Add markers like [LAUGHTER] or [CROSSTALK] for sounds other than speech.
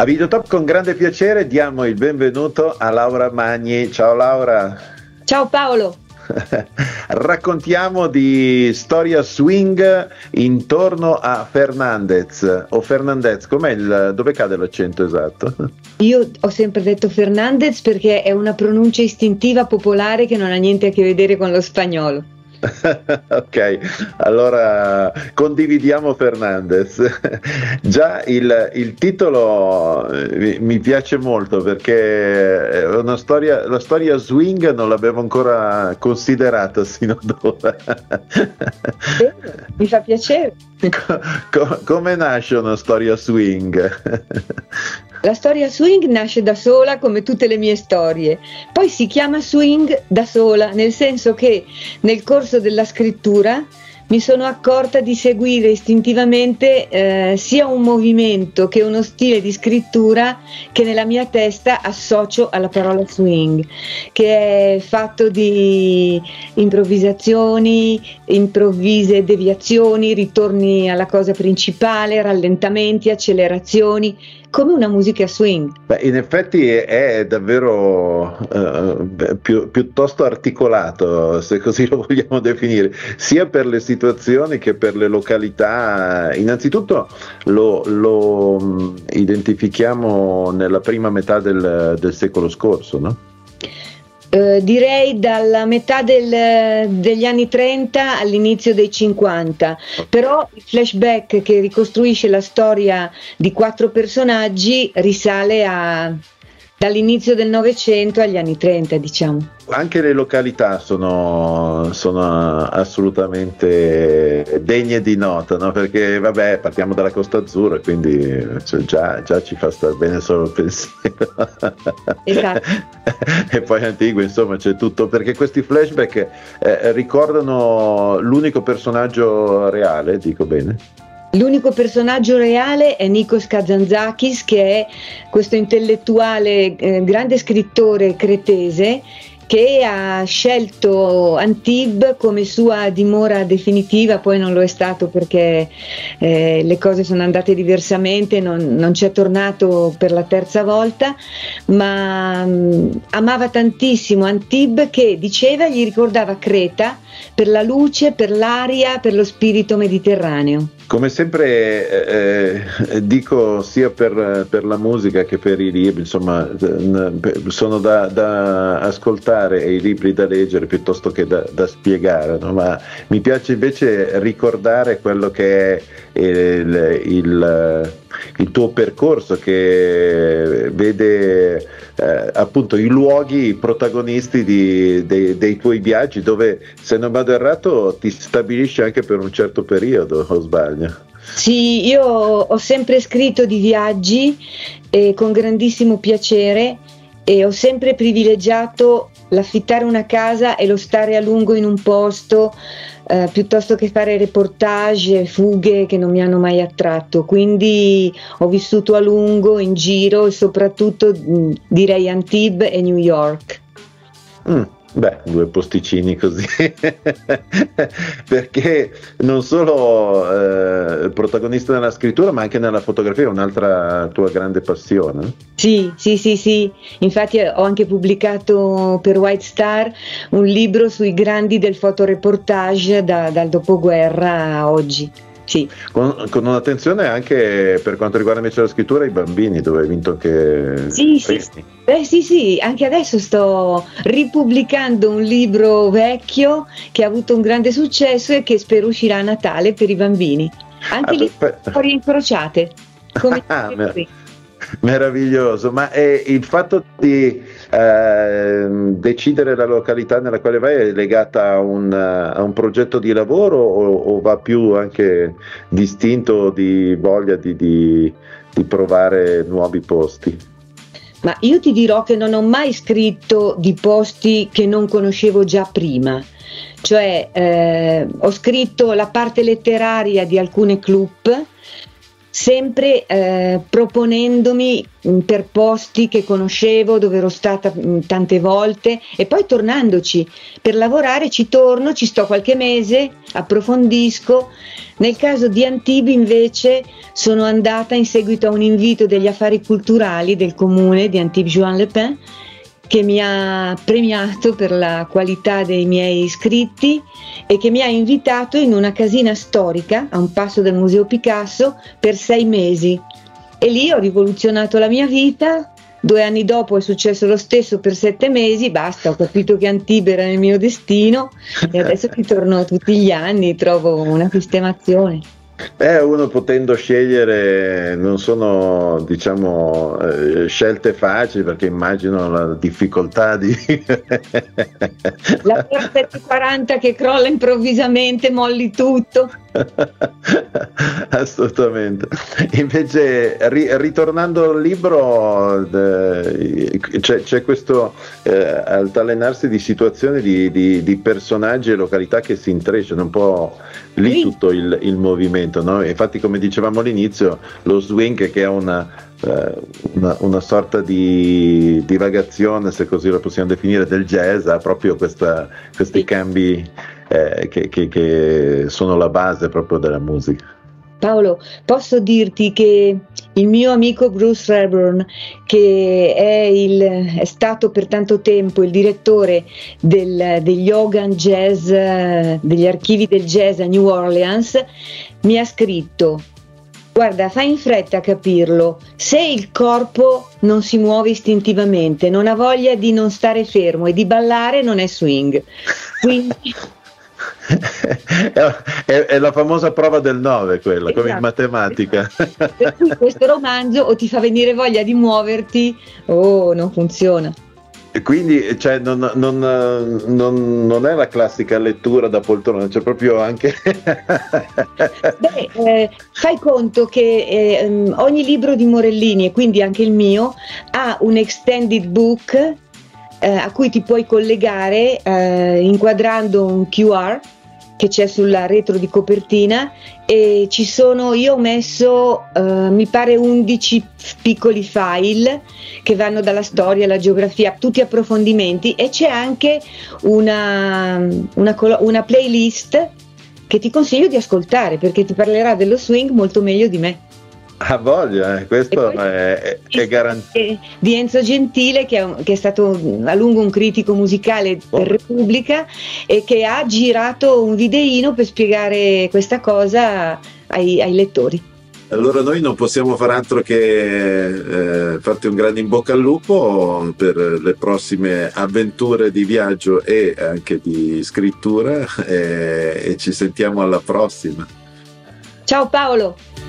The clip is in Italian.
A Videotop con grande piacere diamo il benvenuto a Laura Magni. Ciao Laura. Ciao Paolo. [LAUGHS] Raccontiamo di storia swing intorno a Fernandez o Fernandez, com'è il, dove cade l'accento esatto? [LAUGHS] Io ho sempre detto Fernandez perché è una pronuncia istintiva popolare che non ha niente a che vedere con lo spagnolo. [LAUGHS] ok, allora condividiamo Fernandez. [LAUGHS] Già il, il titolo eh, mi piace molto perché è una storia, la storia swing non l'avevo ancora considerata sino ad ora. mi fa piacere. [LAUGHS] Co- come nasce una storia swing? La storia swing nasce da sola come tutte le mie storie, poi si chiama swing da sola, nel senso che nel corso della scrittura mi sono accorta di seguire istintivamente eh, sia un movimento che uno stile di scrittura che nella mia testa associo alla parola swing, che è fatto di improvvisazioni, improvvise deviazioni, ritorni alla cosa principale, rallentamenti, accelerazioni come una musica swing. Beh, in effetti è, davvero uh, più, piuttosto articolato, se così lo vogliamo definire, sia per le situazioni che per le località. Innanzitutto lo, lo identifichiamo nella prima metà del, del secolo scorso, no? Eh, direi dalla metà del, degli anni 30 all'inizio dei 50, però il flashback che ricostruisce la storia di quattro personaggi risale a, dall'inizio del Novecento agli anni 30, diciamo. Anche le località sono, sono assolutamente degne di nota, no? perché vabbè, partiamo dalla Costa Azzurra, quindi cioè, già, già, ci fa stare bene solo il pensiero. [LAUGHS] Esatto. [LAUGHS] e poi Antigua, insomma, c'è tutto, perché questi flashback eh, ricordano l'unico personaggio reale, dico bene? L'unico personaggio reale è Nikos Kazantzakis, che è questo intellettuale, eh, grande scrittore cretese che ha scelto Antibes come sua dimora definitiva, poi non lo è stato perché eh, le cose sono andate diversamente, non, non c'è tornato per la terza volta, ma mh, mm, amava tantissimo Antibes che diceva gli ricordava Creta per la luce, per l'aria, per lo spirito mediterraneo. Come sempre eh, eh, dico sia per, per, la musica che per i libri, insomma, sono da, da ascoltare e i libri da leggere piuttosto che da, da spiegare, no? ma mi piace invece ricordare quello che è il, il, il tuo percorso che vede eh, appunto i luoghi protagonisti di, dei, dei, tuoi viaggi dove se non vado errato ti stabilisci anche per un certo periodo o sbaglio? Sì, io ho sempre scritto di viaggi e con grandissimo piacere e ho sempre privilegiato l'affittare una casa e lo stare a lungo in un posto eh, piuttosto che fare reportage, fughe che non mi hanno mai attratto. Quindi ho vissuto a lungo in giro e soprattutto direi Antibes e New York. Mm. Beh, due posticini così, [LAUGHS] perché non solo eh, protagonista nella scrittura, ma anche nella fotografia, è un'altra tua grande passione. Sì, sì, sì, sì, infatti ho anche pubblicato per White Star un libro sui grandi del fotoreportage da, dal dopoguerra a oggi. Sì. Con, con, un'attenzione anche per quanto riguarda invece la scrittura ai bambini, dove hai vinto che... Sì, sì, Beh, sì, sì, anche adesso sto ripubblicando un libro vecchio che ha avuto un grande successo e che spero uscirà a Natale per i bambini. Anche ah, lì storie incrociate. Come [LAUGHS] ah, Meraviglioso, ma è il fatto di eh, decidere la località nella quale vai è legata a un, a un progetto di lavoro o, o, va più anche distinto di voglia di, di, di provare nuovi posti? Ma io ti dirò che non ho mai scritto di posti che non conoscevo già prima. Cioè, eh, ho scritto la parte letteraria di alcune club sempre eh, proponendomi mm, per posti che conoscevo, dove ero stata mh, mm, tante volte e poi tornandoci per lavorare ci torno, ci sto qualche mese, approfondisco. Nel caso di Antibes invece sono andata in seguito a un invito degli affari culturali del comune di Antibes-Juan-le-Pin che mi ha premiato per la qualità dei miei scritti e che mi ha invitato in una casina storica a un passo del Museo Picasso per sei mesi. E lì ho rivoluzionato la mia vita. Due anni dopo è successo lo stesso per sette mesi, basta, ho capito che Antibes era nel mio destino e adesso ci torno tutti gli anni, trovo una sistemazione. Eh, uno potendo scegliere non sono diciamo eh, scelte facili perché immagino la difficoltà di la 740 che crolla improvvisamente, molli tutto. [LAUGHS] Assolutamente. Invece, ri- ritornando al libro, eh, c'è, c'è, questo eh, altalenarsi di situazioni di, di, di, personaggi e località che si intrecciano un po' lì sì. tutto il, il movimento. No? Infatti, come dicevamo all'inizio, lo swing che è una, eh, una, una, sorta di divagazione, se così lo possiamo definire, del jazz, ha proprio questa, questi sì. cambi eh, che, che, che sono la base proprio della musica. Paolo, posso dirti che il mio amico Bruce Reburn, che è, il, è, stato per tanto tempo il direttore del, degli Hogan Jazz, degli archivi del jazz a New Orleans, mi ha scritto Guarda, fai in fretta a capirlo. Se il corpo non si muove istintivamente, non ha voglia di non stare fermo e di ballare, non è swing. Quindi [LAUGHS] è, è, la famosa prova del 9 quella, esatto. come in esatto. matematica. [LAUGHS] Per cui questo romanzo o ti fa venire voglia di muoverti o non funziona. E quindi cioè, non, non, non, non, è la classica lettura da poltrona, c'è proprio anche... [LAUGHS] Beh, eh, fai conto che eh, ogni libro di Morellini, e quindi anche il mio, ha un extended book eh, a cui ti puoi collegare eh, inquadrando un QR che c'è sulla retro di copertina e ci sono, io ho messo eh, mi pare 11 piccoli file che vanno dalla storia alla geografia, tutti approfondimenti e c'è anche una, una, una playlist che ti consiglio di ascoltare perché ti parlerà dello swing molto meglio di me. Ha voglia, eh. questo è, è garantito. Di Enzo Gentile, che è, che è, stato a lungo un critico musicale oh. per Repubblica e che ha girato un videino per spiegare questa cosa ai, ai lettori. Allora noi non possiamo far altro che eh, farti un grande in bocca al lupo per le prossime avventure di viaggio e anche di scrittura eh, e ci sentiamo alla prossima. Ciao Paolo!